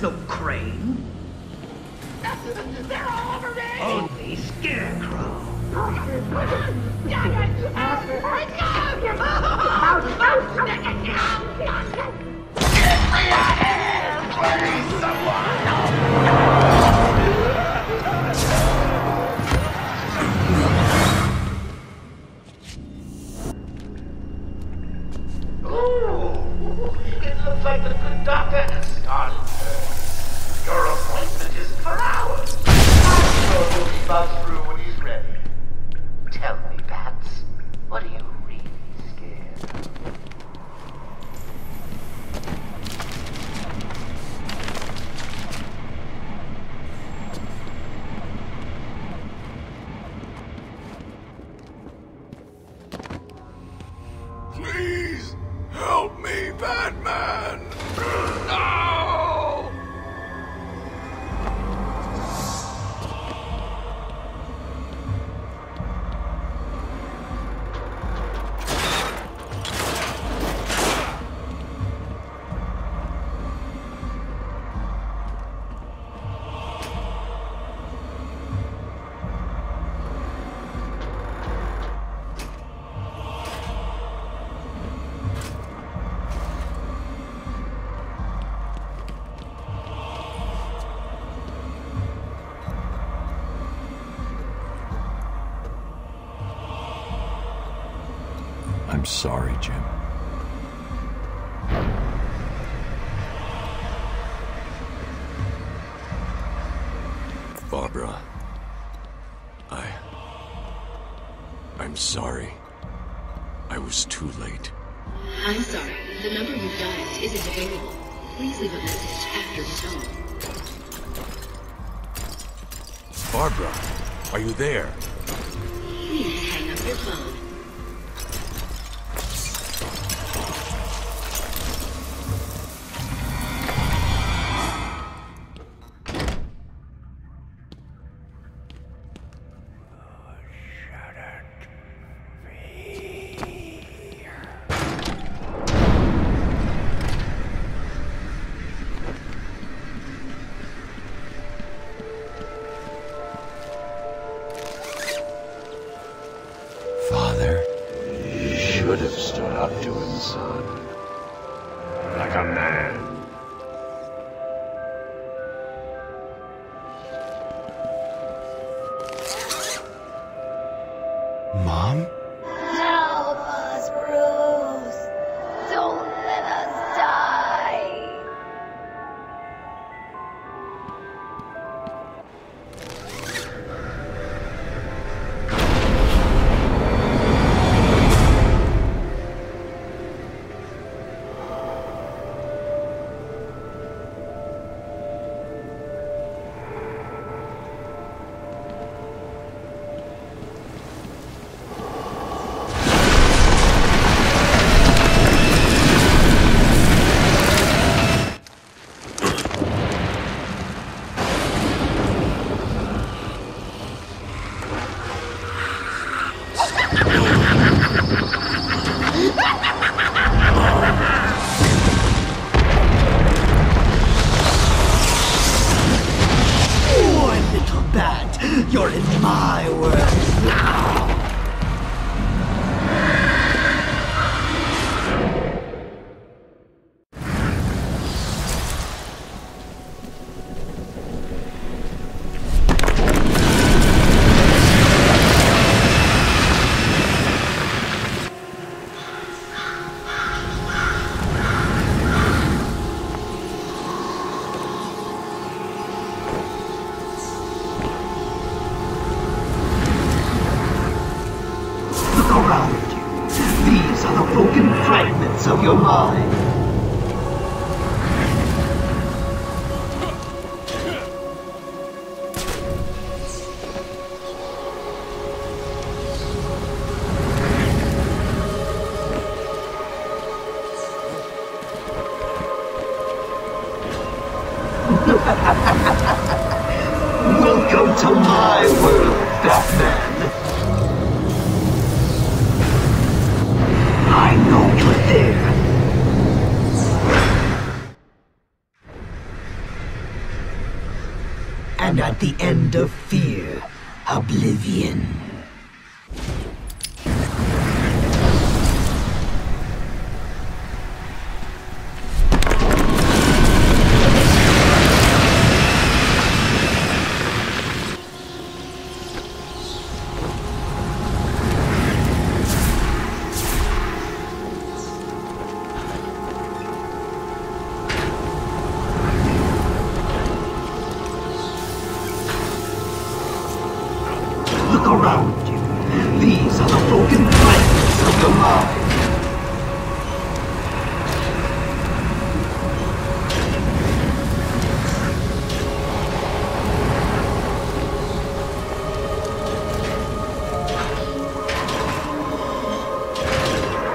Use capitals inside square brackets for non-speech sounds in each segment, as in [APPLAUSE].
There is no crane. They're all over me! Only Scarecrow. Ooh, it looks like the good doctor I'm sorry, Jim. Barbara. I. I'm sorry. I was too late. I'm sorry. The number you've dialed isn't available. Please leave a message after the tone. Barbara, are you there? Please hang up your phone. Welcome to my world, Batman. I know you're there. And at the end of fear, oblivion.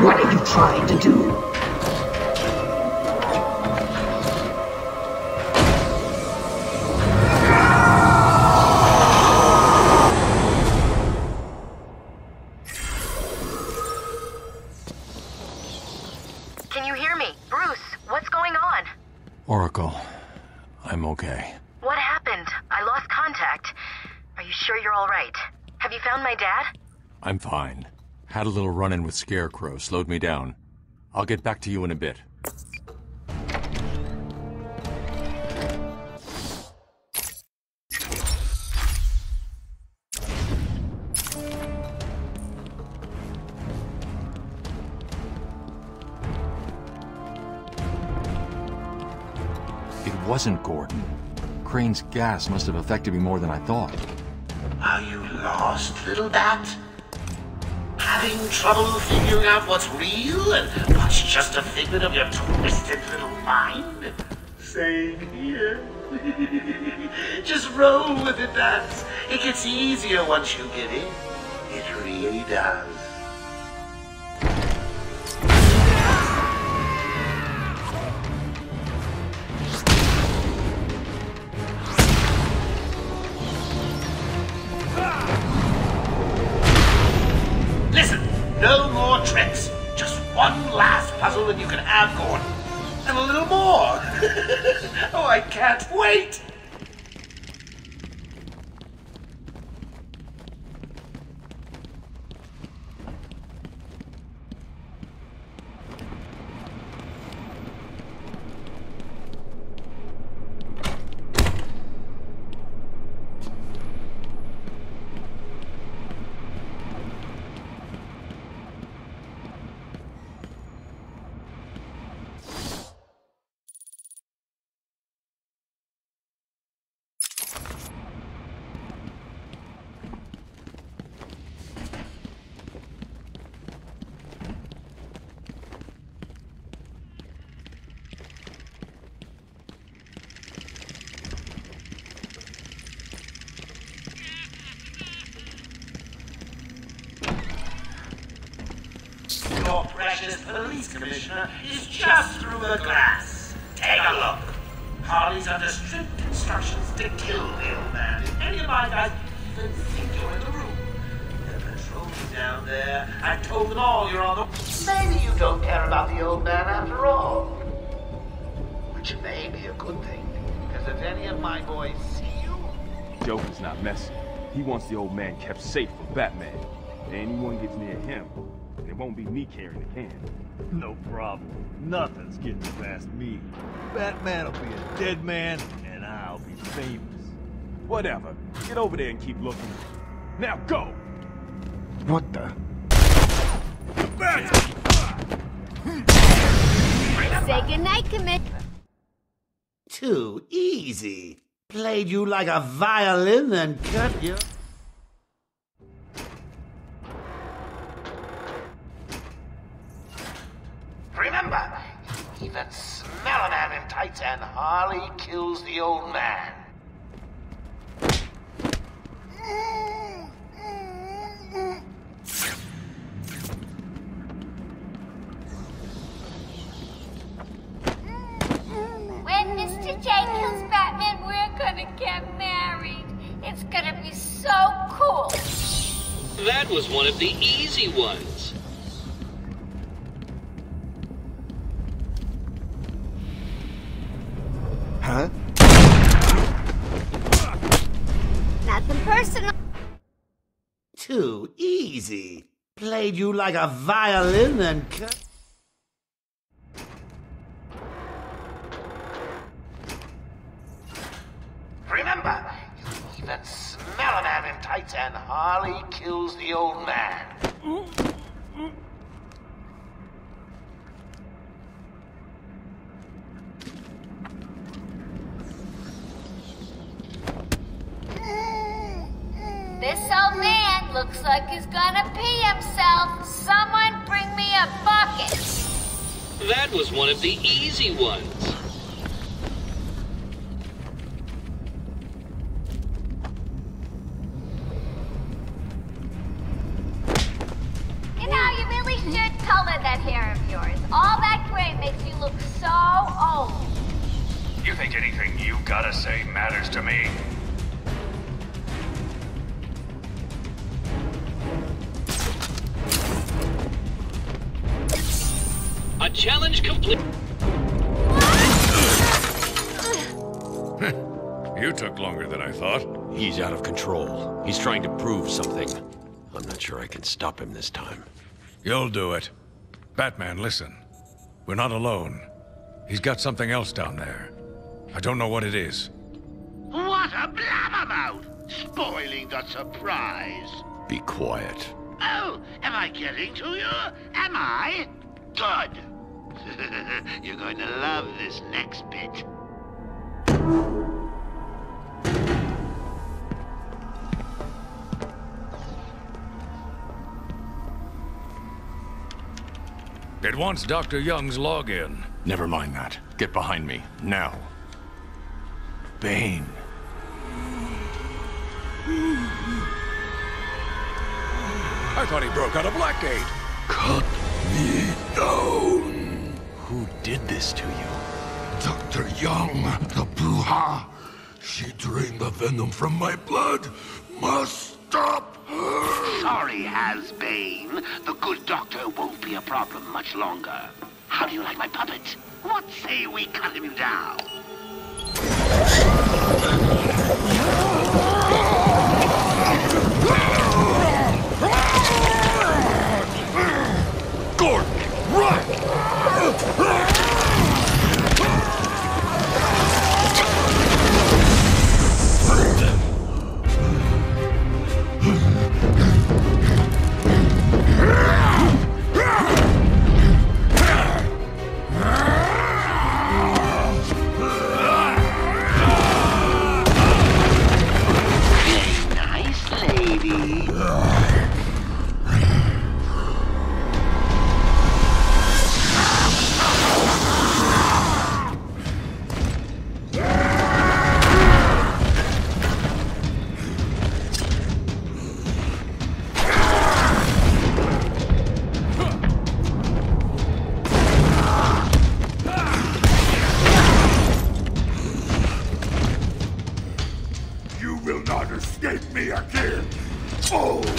What are you trying to do? Had a little run in with Scarecrow, slowed me down. I'll get back to you in a bit. It wasn't Gordon. Crane's gas must have affected me more than I thought. Are you lost, little bat? Having trouble figuring out what's real and what's just a figment of your twisted little mind? Same here. [LAUGHS] just roll with it, bats. It gets easier once you get in. It really does. No more tricks. Just one last puzzle and you can have Gordon. And a little more. [LAUGHS] oh, I can't wait. Your precious police commissioner is just through the glass. Take a look. Harley's under strict instructions to kill the old man. If any of my guys even think you're in the room, they're patrolling down there. I told them all you're on the. Maybe you don't care about the old man after all. Which may be a good thing, because if any of my boys see you, Joker's not messing. He wants the old man kept safe from Batman. If anyone gets near him, it won't be me carrying the can. No problem. Nothing's getting past me. Batman will be a dead man, and I'll be famous. Whatever. Get over there and keep looking. Now go! What the? Say goodnight, commit. Too easy. Played you like a violin then cut you. Even smell a man in tights, and Harley kills the old man. When Mr. J kills Batman, we're gonna get married. It's gonna be so cool. That was one of the easy ones. Huh? Nothing personal. Too easy. Played you like a violin and cut. Remember, you even smell a man in tights, and Harley kills the old man. This old man looks like he's gonna pee himself. Someone bring me a bucket. That was one of the easy ones. Challenge complete. [LAUGHS] You took longer than I thought. He's out of control. He's trying to prove something. I'm not sure I can stop him this time. You'll do it. Batman, listen. We're not alone. He's got something else down there. I don't know what it is. What a blabbermouth! Spoiling the surprise. Be quiet. Oh, am I getting to you? Am I? Good. [LAUGHS] You're going to love this next bit. It wants Dr. Young's login. Never mind that. Get behind me, now. Bane. I thought he broke out of Blackgate. Cut me down. Who did this to you? Dr. Young, the Bruja. She drained the venom from my blood. Must stop her. Sorry, Hasbane. The good doctor won't be a problem much longer. How do you like my puppet? What say we cut him down? me again. Oh!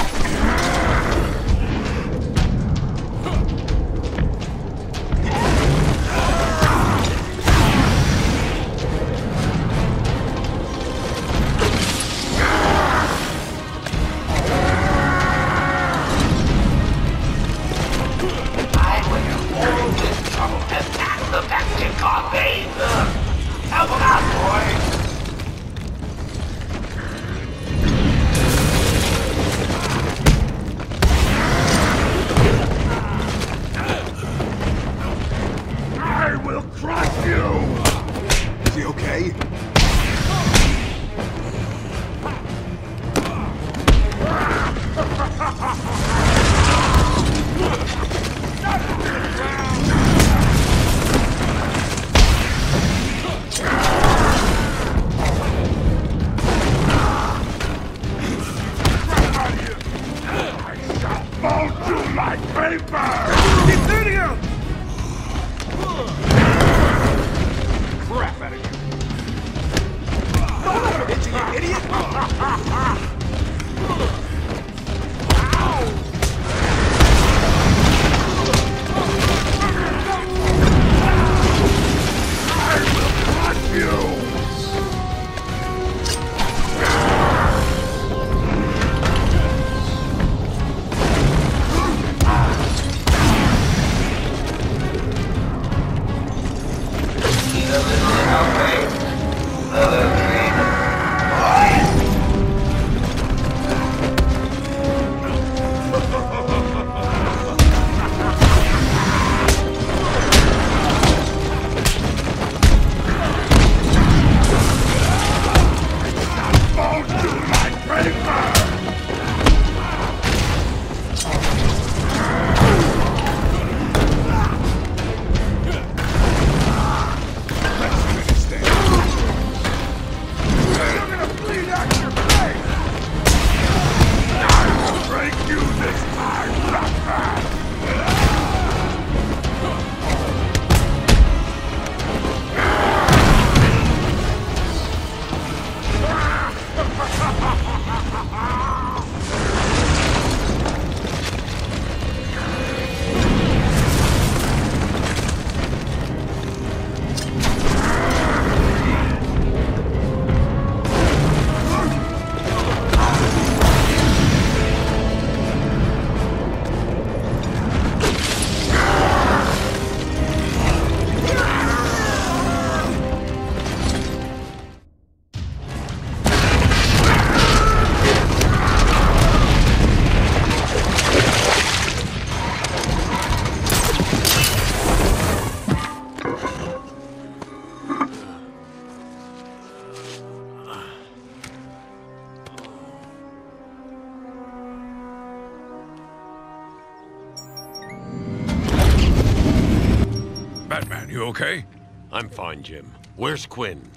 Okay? I'm fine, Jim. Where's Quinn?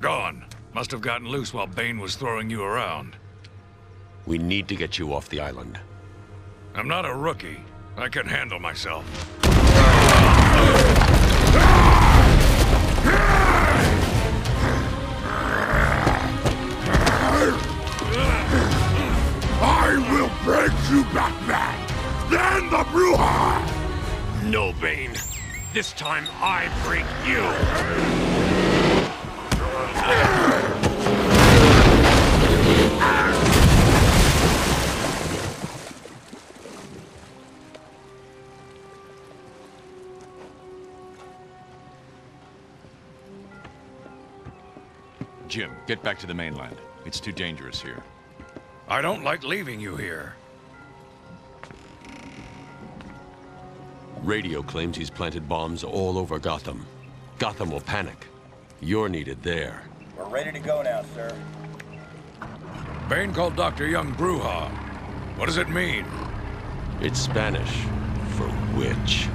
Gone. Must have gotten loose while Bane was throwing you around. We need to get you off the island. I'm not a rookie. I can handle myself. I will break you, Batman! Then the Bruja! No, Bane. This time I break you! Jim, get back to the mainland. It's too dangerous here. I don't like leaving you here. Radio claims he's planted bombs all over Gotham. Gotham will panic. You're needed there. We're ready to go now, sir. Bane called Dr. Young Bruja. What does it mean? It's Spanish for witch.